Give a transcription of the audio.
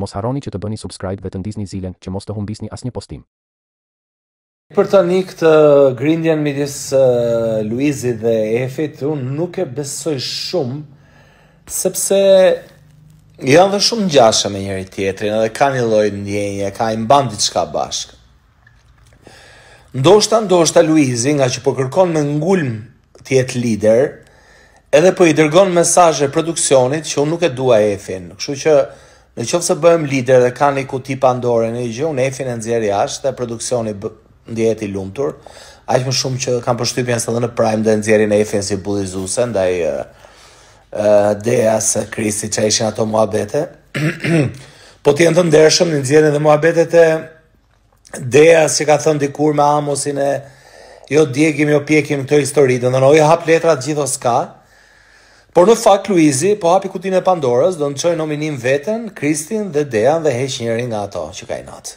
Mos harroni që të bëni subscribe dhe të ndizni zilen që mos të humbisni asnjë postim. Për tani këtë grindjen midis Luizit dhe Efit, unë nuk e besoj shumë, sepse janë dhe shumë ngjashëm me njëri-tjetrin, edhe kanë një lloj ndjenje, ka i mban diçka bashkë. Ndoshta, ndoshta Luizi, ngaqë po kërkon me ngulm të jetë lider, edhe po i dërgon mesazhe produksionit që unë nuk e dua Efin. Kështu që në qoftë se bëhem lider dhe ka një kuti Pandore një gjë, unë Efin e nxjerr jashtë dhe produksioni ndihet i lumtur. Aq më shumë që kam përshtypjen se edhe në Prime do e nxjerrin Efin si bullizuse ndaj uh, uh, Deas e Kristit që ishin ato muhabete. po të jenë të ndershëm do nxjerrin dhe muhabetet e Deas që ka thënë dikur me Amosin e jo djegim, jo pjekim këto histori, domethënë o i hap letrat gjithë o s'ka. Por në fakt Luizi po hapi kutinë e Pandorës, do të çojë në nominim veten, Kristin dhe Dean dhe heq njërën nga ato që ka inat.